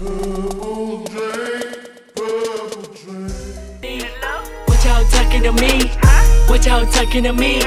Purple purple. What y'all talking to me? What y'all talking to me?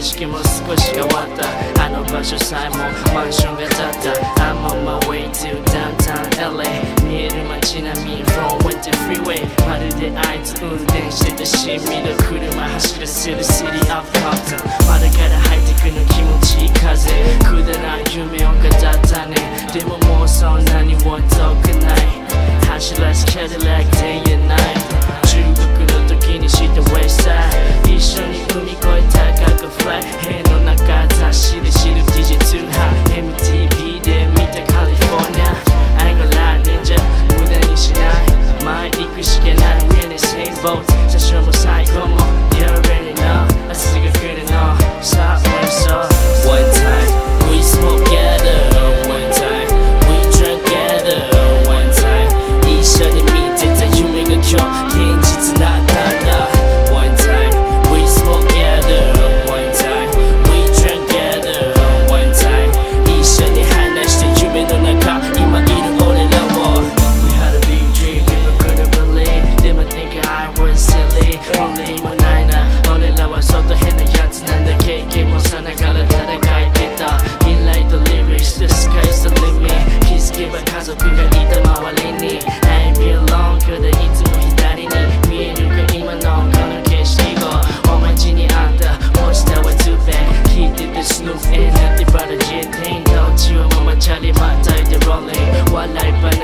景色も少し変わったあの場所さえもマンションが建った I'm on my way to downtown LA 見える街並み From winter freeway まるであいつ運転してたしみの車走らせる City of Compton 窓から入ってくの気持ちいい風くだらん夢を語ったねでももうそんなには遠くない走らす Cadillac day and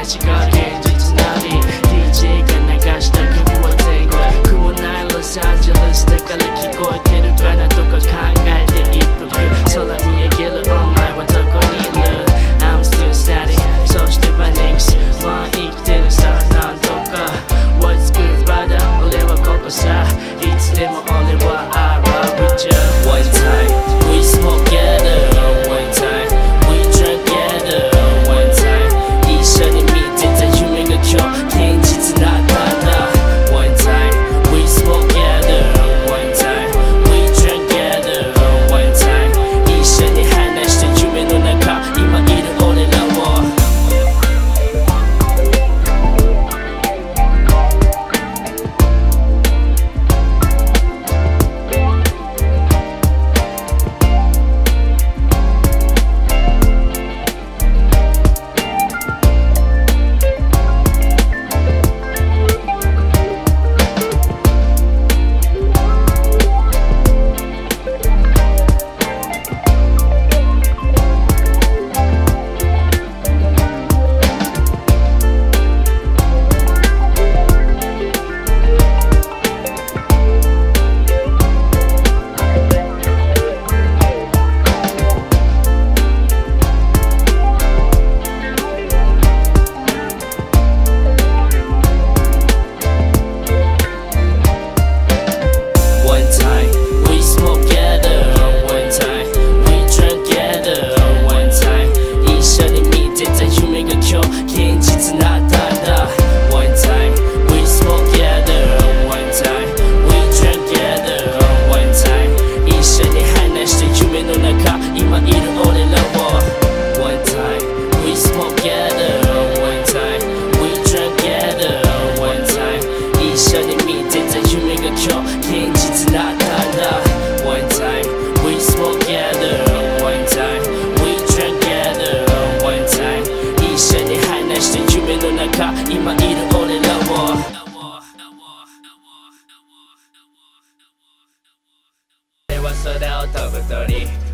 castigado.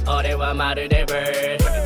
俺はまるでブー